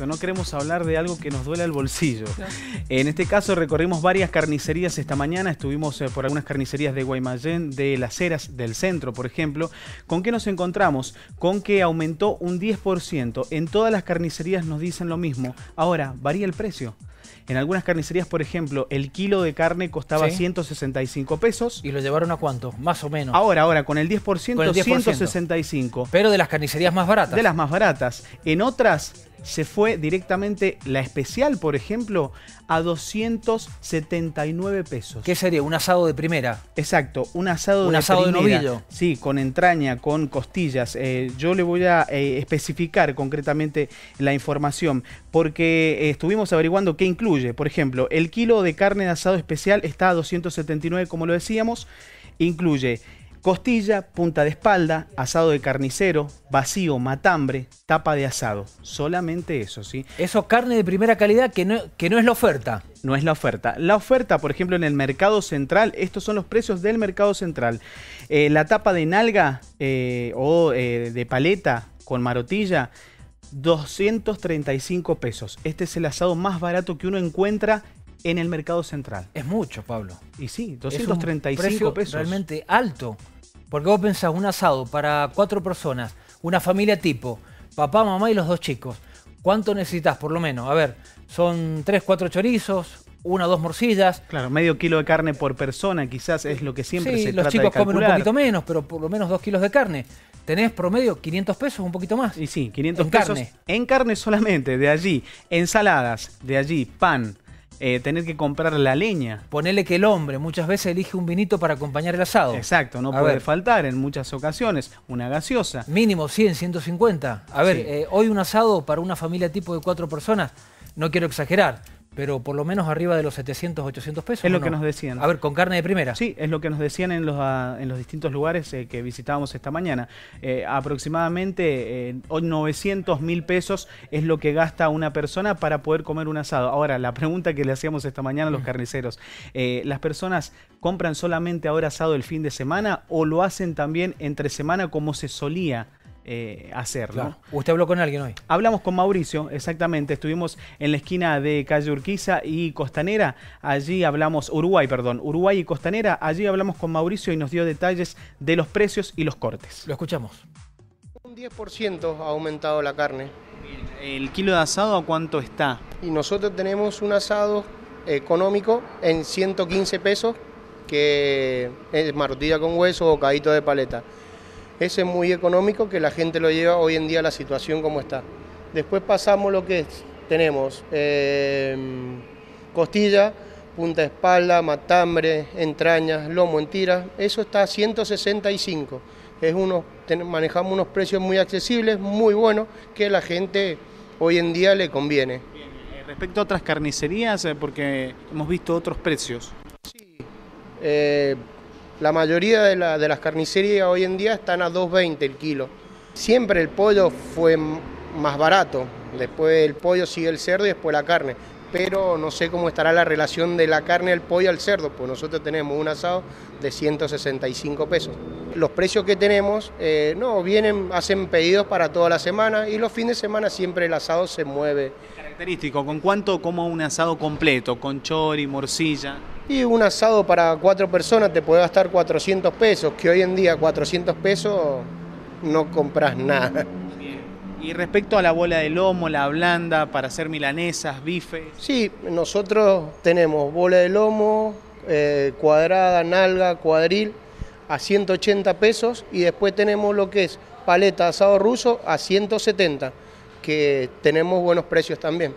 No queremos hablar de algo que nos duele al bolsillo. En este caso recorrimos varias carnicerías esta mañana, estuvimos eh, por algunas carnicerías de Guaymallén, de Las Heras, del centro, por ejemplo. ¿Con qué nos encontramos? Con que aumentó un 10%. En todas las carnicerías nos dicen lo mismo. Ahora, varía el precio. En algunas carnicerías, por ejemplo, el kilo de carne costaba 165 pesos. ¿Y lo llevaron a cuánto? Más o menos. Ahora, ahora, con el 10%, con el 10%. 165. Pero de las carnicerías más baratas. De las más baratas. En otras se fue directamente la especial, por ejemplo, a 279 pesos. ¿Qué sería? ¿Un asado de primera? Exacto, un asado un de asado primera. de novillo. Sí, con entraña, con costillas. Eh, yo le voy a eh, especificar concretamente la información porque eh, estuvimos averiguando qué incluye. Por ejemplo, el kilo de carne de asado especial está a 279, como lo decíamos. Incluye Costilla, punta de espalda, asado de carnicero, vacío, matambre, tapa de asado. Solamente eso, ¿sí? Eso carne de primera calidad que no, que no es la oferta. No es la oferta. La oferta, por ejemplo, en el mercado central, estos son los precios del mercado central. Eh, la tapa de nalga eh, o eh, de paleta con marotilla, 235 pesos. Este es el asado más barato que uno encuentra en el mercado central. Es mucho, Pablo. Y sí, 235 pesos. Realmente alto. Porque vos pensás un asado para cuatro personas, una familia tipo, papá, mamá y los dos chicos. ¿Cuánto necesitas por lo menos? A ver, son tres, cuatro chorizos, una o dos morcillas. Claro, medio kilo de carne por persona, quizás es lo que siempre sí, se los trata chicos de calcular. comen un poquito menos, pero por lo menos dos kilos de carne. Tenés promedio 500 pesos, un poquito más. Y sí, 500 en pesos. Carne. En carne solamente, de allí. Ensaladas, de allí. Pan, eh, tener que comprar la leña. Ponele que el hombre muchas veces elige un vinito para acompañar el asado. Exacto, no A puede ver. faltar en muchas ocasiones una gaseosa. Mínimo 100, 150. A ver, Sí. eh, hoy un asado para una familia tipo de cuatro personas, no quiero exagerar, pero por lo menos arriba de los 700, 800 pesos. Es lo ¿o que no? nos decían. A ver, con carne de primera. Sí, es lo que nos decían en los, ah, en los distintos lugares eh, que visitábamos esta mañana. Eh, aproximadamente eh, hoy 900 mil pesos es lo que gasta una persona para poder comer un asado. Ahora, la pregunta que le hacíamos esta mañana a Mm. los carniceros, eh, ¿las personas compran solamente ahora asado el fin de semana o lo hacen también entre semana como se solía? Eh, hacer, ¿no? Claro. ¿Usted habló con alguien hoy? Hablamos con Mauricio, exactamente. Estuvimos en la esquina de calle Urquiza y Costanera. Allí hablamos, Uruguay, perdón, Uruguay y Costanera. Allí hablamos con Mauricio y nos dio detalles de los precios y los cortes. Lo escuchamos. Un 10% ha aumentado la carne. ¿El kilo de asado a cuánto está? Y nosotros tenemos un asado económico en 115 pesos, que es marotilla con hueso o cadito de paleta. Ese es muy económico que la gente lo lleva hoy en día a la situación como está. Después pasamos lo que es, tenemos eh, costilla, punta de espalda, matambre, entrañas, lomo en tira. Eso está a 165. Es uno, ten- manejamos unos precios muy accesibles, muy buenos, que a la gente hoy en día le conviene. Eh, Respecto a otras carnicerías, eh, porque hemos visto otros precios. Eh, la mayoría de, la- de las carnicerías hoy en día están a 2.20 el kilo. Siempre el pollo fue más barato, después el pollo sigue el cerdo y después la carne. Pero no sé cómo estará la relación de la carne al pollo al cerdo, pues nosotros tenemos un asado de 165 pesos. Los precios que tenemos, eh, no, vienen, hacen pedidos para toda la semana y los fines de semana siempre el asado se mueve. Característico, ¿con cuánto como un asado completo? ¿Con chori, morcilla? Y un asado para cuatro personas te puede gastar 400 pesos, que hoy en día 400 pesos no compras nada. Y respecto a la bola de lomo, la blanda, para hacer milanesas, bifes. Sí, nosotros tenemos bola de lomo, eh, cuadrada, nalga, cuadril a 180 pesos y después tenemos lo que es paleta asado ruso a 170, que tenemos buenos precios también.